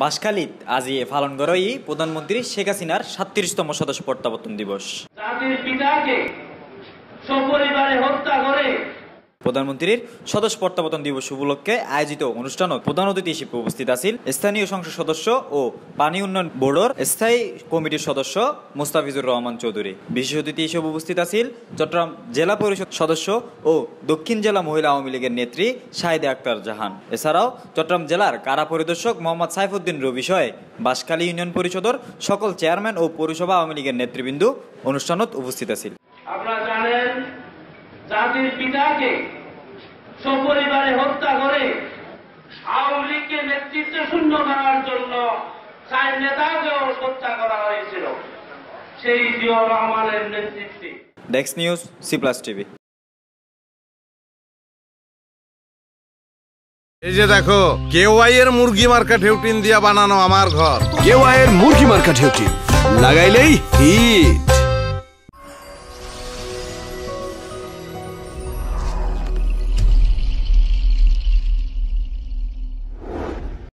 বাসখালীত আজি পালন করই প্রধানমন্ত্রী শেখ হাসিনার সাতত্রিশতম সদস্য প্রত্যাবর্তন দিবস। তাদের পিতাকে সপরিবারে হত্যা করে প্রধানমন্ত্রীর সদস্য প্রত্যাবর্তন দিবস উপলক্ষে আয়োজিত অনুষ্ঠানত প্রধান অতিথি হিসেবে উপস্থিত আছেন স্থানীয় সংসদ সদস্য ও পানি উন্নয়ন বোর্ডের স্থায়ী কমিটির সদস্য মুস্তাফিজুর রহমান চৌধুরী। বিশেষ অতিথি হিসেবে উপস্থিত আছেন চট্টগ্রাম জেলা পরিষদ সদস্য ও দক্ষিণ জেলা মহিলা আওয়ামী লীগের নেত্রী শাহিদে আক্তার জাহান। এছাড়াও চট্টগ্রাম জেলার কারা পরিদর্শক মোহাম্মদ সাইফুদ্দিন রবি সহ বাঁশখালী ইউনিয়ন পরিষদের সকল চেয়ারম্যান ও পৌরসভা আওয়ামী লীগের নেতৃবৃন্দ অনুষ্ঠানত উপস্থিত আছেন। জাতির পিতাকে সপরিবারে হত্যা করে আওয়ামী লীগকে নেতৃত্ব শূন্য করার জন্য চার নেতাকেও হত্যা করা হয়েছিল। সেই জিয়র রহমানের নেতৃত্বে। ডেক্স নিউজ সি প্লাস টিভি এই যে দেখো কেওয়াই এর মুরগি মার্কা ঢেউটিন দিয়া বানানো আমার ঘর। কেওয়াইয়ের মুরগি মার্কা ঢেউটি লাগাইলেই হিট